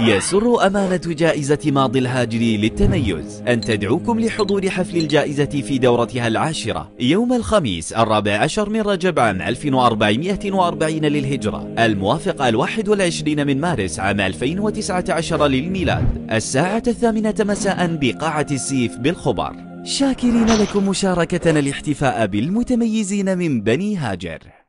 يسر أمانة جائزة ماضي الهاجري للتميز. أن تدعوكم لحضور حفل الجائزة في دورتها العاشرة يوم الخميس الرابع عشر من رجب عام 1440 للهجرة. الموافق الواحد والعشرين من مارس عام 2019 للميلاد. الساعة الثامنة مساء بقاعة السيف بالخبر. شاكرين لكم مشاركتنا الاحتفاء بالمتميزين من بني هاجر.